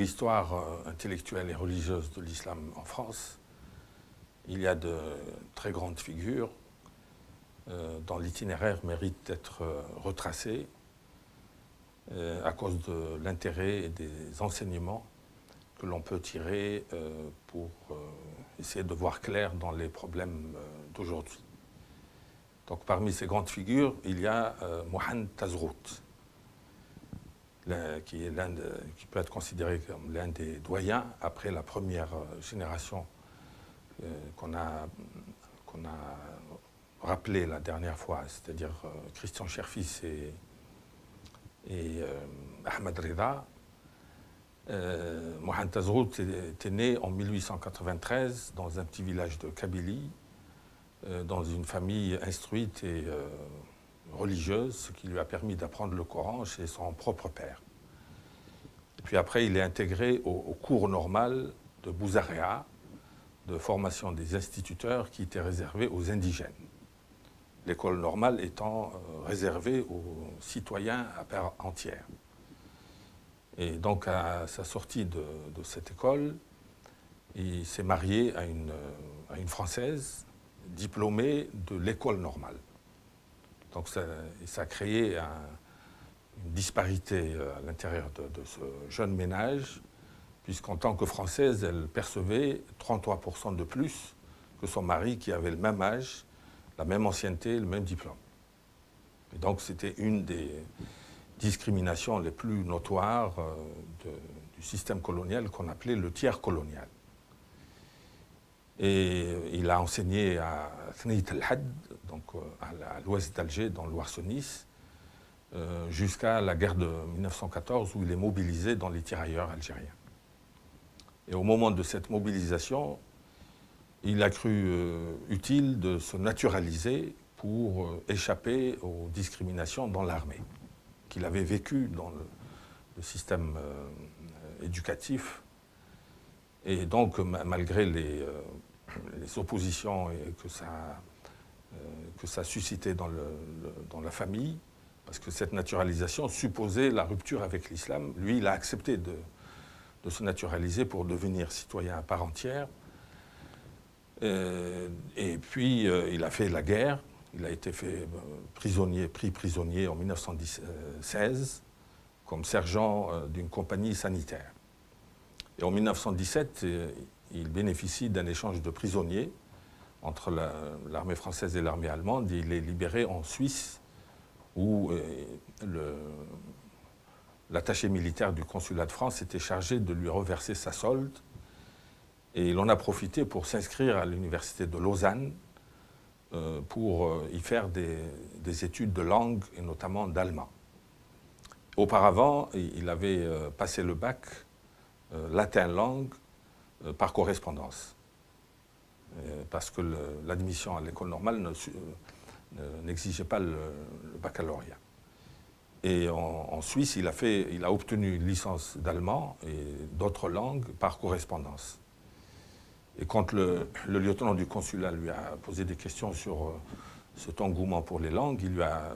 longue euh, intellectuelle et religieuse de l'islam en France. Il y a de très grandes figures euh, dont l'itinéraire mérite d'être euh, retracé à cause de l'intérêt et des enseignements que l'on peut tirer pour essayer de voir clair dans les problèmes d'aujourd'hui. Donc parmi ces grandes figures, il y a Mohamed Tazrout qui, est qui peut être considéré comme l'un des doyens après la première euh, génération euh, qu'on a, a rappelé la dernière fois, c'est-à-dire euh, Christian Cherfis et, et Ahmed Rida. Mohamed Tazrout était né en 1893 dans un petit village de Kabylie, dans une famille instruite et religieuse, ce qui lui a permis d'apprendre le Coran chez son propre père. Puis après, il est intégré au, cours normal de Bouzarea, de formation des instituteurs qui était réservé aux indigènes. L'école normale étant euh, réservée aux citoyens à part entière. Et donc, à sa sortie de, cette école, il s'est marié à une Française diplômée de l'école normale. Donc ça, a créé une disparité euh, à l'intérieur de, ce jeune ménage, puisqu'en tant que Française, elle percevait 33% de plus que son mari qui avait le même âge, la même ancienneté, le même diplôme. Et donc c'était une des discriminations les plus notoires euh, du système colonial qu'on appelait le tiers colonial. Et il a enseigné à Thnit al-Had, donc euh, à l'ouest d'Alger, dans le Loire-Nice, euh, jusqu'à la guerre de 1914 où il est mobilisé dans les tirailleurs algériens. Et au moment de cette mobilisation, il a cru euh, utile de se naturaliser pour échapper aux discriminations dans l'armée qu'il avait vécues dans le, système éducatif. Et donc, malgré les, les oppositions que ça, euh, que ça suscitait dans, le, dans la famille, parce que cette naturalisation supposait la rupture avec l'islam. Lui, il a accepté de, de, se naturaliser pour devenir citoyen à part entière. Euh, et puis, euh, il a fait la guerre. Il a été fait prisonnier, pris prisonnier en 1916 comme sergent d'une compagnie sanitaire. Et en 1917, il bénéficie d'un échange de prisonniers entre l'armée française et l'armée allemande. Il est libéré en Suisse, où euh, l'attaché militaire du consulat de France était chargé de lui reverser sa solde. Et il en a profité pour s'inscrire à l'université de Lausanne euh, pour euh, y faire des, des, études de langue et notamment d'allemand. Auparavant, il avait passé le bac latin langue par correspondance. Euh, parce que l'admission à l'école normale n'exigeait pas le, baccalauréat. Et en, Suisse, il a, fait, il a obtenu une licence d'allemand et d'autres langues par correspondance. Et quand le, lieutenant du consulat lui a posé des questions sur euh, cet engouement pour les langues, il lui a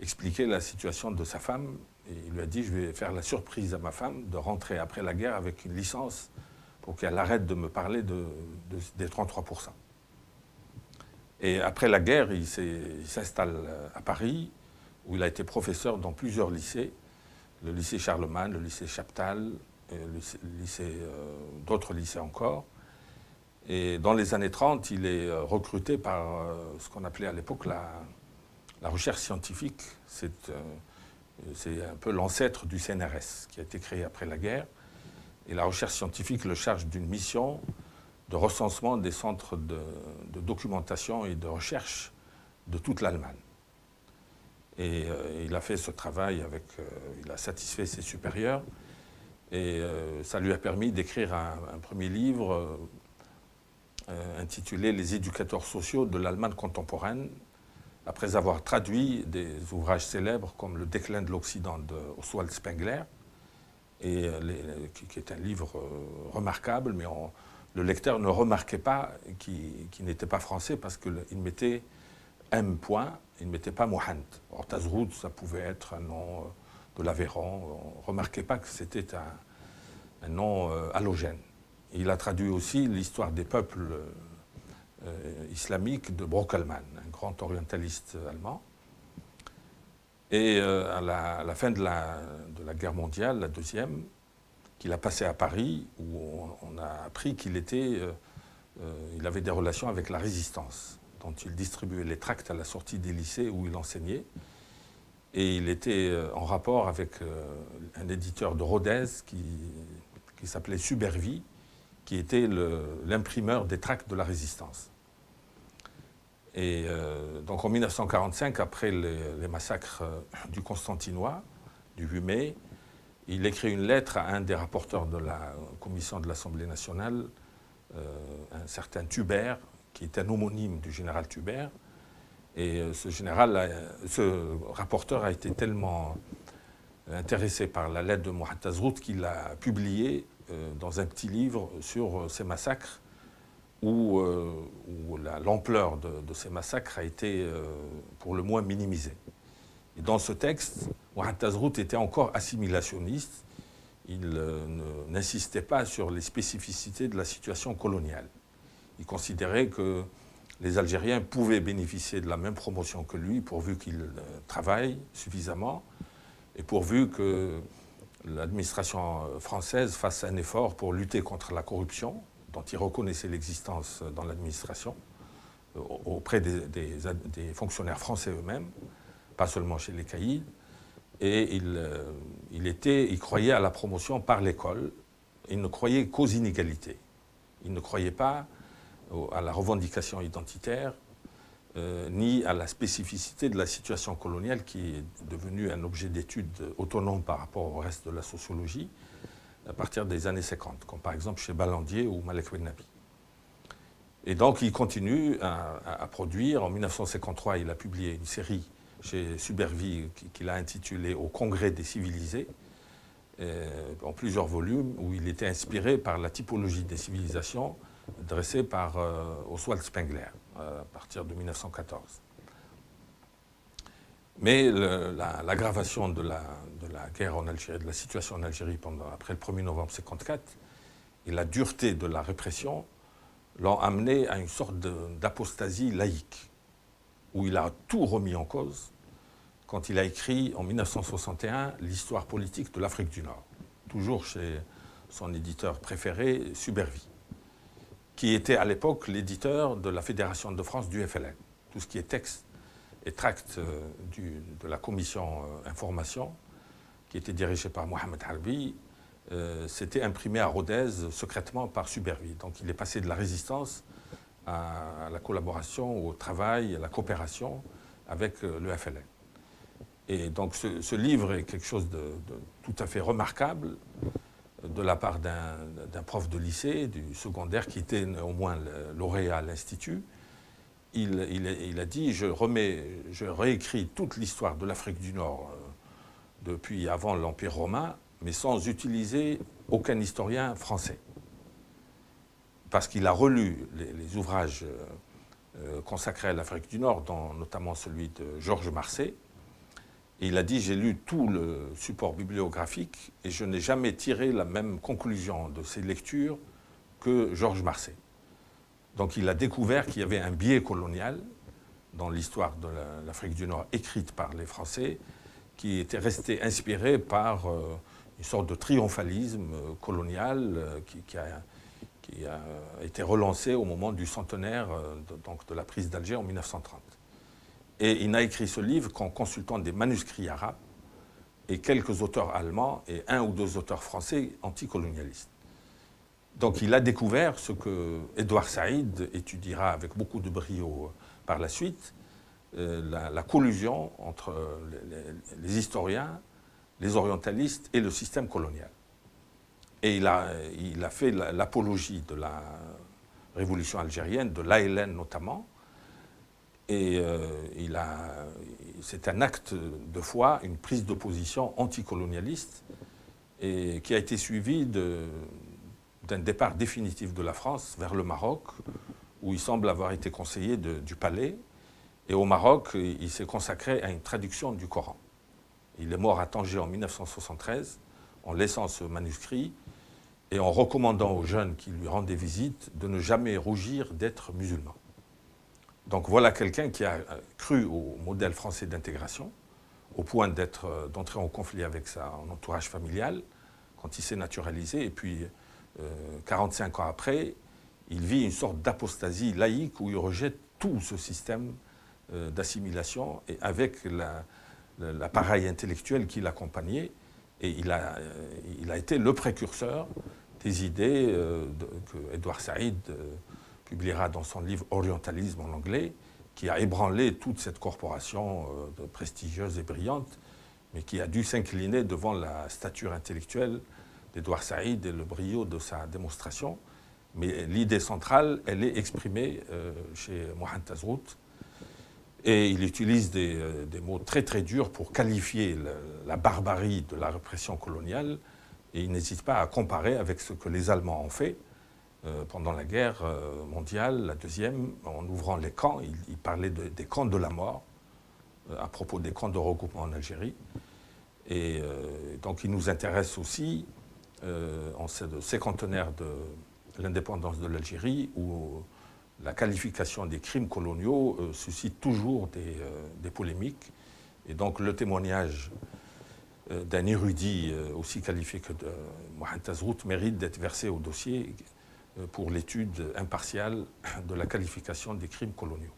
expliqué la situation de sa femme et il lui a dit, je vais faire la surprise à ma femme de rentrer après la guerre avec une licence pour qu'elle arrête de me parler de, des 33%. Et après la guerre, il s'installe à Paris, où il a été professeur dans plusieurs lycées, le lycée Charlemagne, le lycée Chaptal, euh, d'autres lycées encore. Et dans les années 30, il est euh, recruté par euh, ce qu'on appelait à l'époque la, recherche scientifique. C'est un peu l'ancêtre du CNRS, qui a été créé après la guerre. Et la recherche scientifique le charge d'une mission de recensement des centres de, documentation et de recherche de toute l'Allemagne. Et euh, il a fait ce travail avec, euh, il a satisfait ses supérieurs, et euh, ça lui a permis d'écrire un, premier livre intitulé Les éducateurs sociaux de l'Allemagne contemporaine, après avoir traduit des ouvrages célèbres comme Le déclin de l'Occident de Oswald Spengler, et euh, qui, est un livre euh, remarquable, mais le lecteur ne remarquait pas qu'il n'était pas français parce qu'il mettait M. Point, il ne mettait pas Mohand. Or, Tazroud, ça pouvait être un nom euh, de l'Aveyron. On ne remarquait pas que c'était un nom halogène. Il a traduit aussi l'histoire des peuples islamiques de Brockelmann, un grand orientaliste allemand. Et à la, fin de la, de la guerre mondiale, la deuxième, qu'il a passé à Paris, où on, a appris qu'il était, euh, euh, il avait des relations avec la résistance, dont il distribuait les tracts à la sortie des lycées où il enseignait. Et il était euh, en rapport avec un éditeur de Rodez qui, qui s'appelait Subervie, qui était l'imprimeur des tracts de la résistance. Et donc en 1945, après les, massacres du Constantinois, du 8 mai, il écrit une lettre à un des rapporteurs de la commission de l'Assemblée nationale, euh, un certain Tubert, qui est un homonyme du général Tubert. Et euh, ce, général, ce rapporteur a été tellement intéressé par la lettre de Mohamed Tazrout qu'il a publié euh, dans un petit livre sur ces massacres où, l'ampleur de, ces massacres a été pour le moins minimisée. Et dans ce texte, Mohamed Tazrout était encore assimilationniste. Il euh, n'insistait pas sur les spécificités de la situation coloniale. Il considérait que les Algériens pouvaient bénéficier de la même promotion que lui pourvu qu'ils euh, travaillent suffisamment et pourvu que l'administration euh, française fasse un effort pour lutter contre la corruption, dont il reconnaissait l'existence dans l'administration, auprès des, fonctionnaires français eux-mêmes, pas seulement chez les caïds et il, euh, il croyait à la promotion par l'école. Il ne croyait qu'aux inégalités. Il ne croyait pas à la revendication identitaire, euh, ni à la spécificité de la situation coloniale qui est devenue un objet d'étude autonome par rapport au reste de la sociologie à partir des années 50, comme par exemple chez Balandier ou Malek Nabi. Et donc il continue à, produire. En 1953, il a publié une série chez Subervie, qu'il a intitulé Au Congrès des civilisés, euh, en plusieurs volumes, où il était inspiré par la typologie des civilisations dressée par euh, Oswald Spengler euh, à partir de 1914. Mais l'aggravation de, la, guerre en Algérie, de la situation en Algérie après le 1er novembre 1954, et la dureté de la répression l'ont amené à une sorte d'apostasie laïque où il a tout remis en cause quand il a écrit en 1961 l'histoire politique de l'Afrique du Nord, toujours chez son éditeur préféré, Subervie, qui était à l'époque l'éditeur de la Fédération de France du FLN. Tout ce qui est texte et tract euh, de la commission euh, information, qui était dirigée par Mohamed Harbi, euh, s'était imprimé à Rodez secrètement par Subervie. Donc il est passé de la résistance à la collaboration, au travail, à la coopération avec euh, le FLN. Et donc ce, livre est quelque chose de, tout à fait remarquable de la part d'un prof de lycée, du secondaire, qui était au moins lauréat à l'Institut. Il, a dit, je, remets, je réécris toute l'histoire de l'Afrique du Nord euh, depuis avant l'Empire romain, mais sans utiliser aucun historien français parce qu'il a relu les, ouvrages euh, euh, consacrés à l'Afrique du Nord, dont notamment celui de Georges Marseille. Et il a dit J'ai lu tout le support bibliographique et je n'ai jamais tiré la même conclusion de ces lectures que Georges Marseille. Donc il a découvert qu'il y avait un biais colonial dans l'histoire de l'Afrique du Nord écrite par les Français, qui était resté inspiré par euh, une sorte de triomphalisme colonial qui, a qui a été relancé au moment du centenaire euh, donc de la prise d'Alger en 1930. Et il n'a écrit ce livre qu'en consultant des manuscrits arabes et quelques auteurs allemands et un ou deux auteurs français anticolonialistes. Donc il a découvert ce que Edouard Saïd étudiera avec beaucoup de brio euh, par la suite, euh, la, collusion entre les historiens, les orientalistes et le système colonial. Et il a, il a fait l'apologie de la révolution algérienne, de l'ALN notamment. Et euh, c'est un acte de foi, une prise d'opposition anticolonialiste, et qui a été suivi d'un départ définitif de la France vers le Maroc, où il semble avoir été conseillé du palais. Et au Maroc, il s'est consacré à une traduction du Coran. Il est mort à Tanger en 1973 en laissant ce manuscrit et en recommandant aux jeunes qui lui rendaient visite de ne jamais rougir d'être musulman. Donc voilà quelqu'un qui a euh, cru au modèle français d'intégration, au point d'entrer en conflit avec son entourage familial, quand il s'est naturalisé, et puis 45 ans après, il vit une sorte d'apostasie laïque où il rejette tout ce système d'assimilation et avec l'appareil intellectuel qui l'accompagnait, et il a, euh, été le précurseur des idées euh, que Edouard Saïd euh, publiera dans son livre Orientalisme en anglais, qui a ébranlé toute cette corporation prestigieuse et brillante, mais qui a dû s'incliner devant la stature intellectuelle d'Edouard Saïd et le brio de sa démonstration. Mais l'idée centrale, elle est exprimée chez Mohamed Tazrout, et il utilise euh, des, mots très très durs pour qualifier la, barbarie de la répression coloniale. Et il n'hésite pas à comparer avec ce que les Allemands ont fait euh, pendant la guerre euh, mondiale, la deuxième, en ouvrant les camps. Il, parlait des camps de la mort à propos des camps de regroupement en Algérie. Et donc il nous intéresse aussi en ce cinquantenaire de l'indépendance de l'Algérie, où la qualification des crimes coloniaux euh, suscite toujours euh, des, polémiques. Et donc le témoignage euh, d'un érudit aussi qualifié que de Mohamed Tazrout mérite d'être versé au dossier pour l'étude impartiale de la qualification des crimes coloniaux.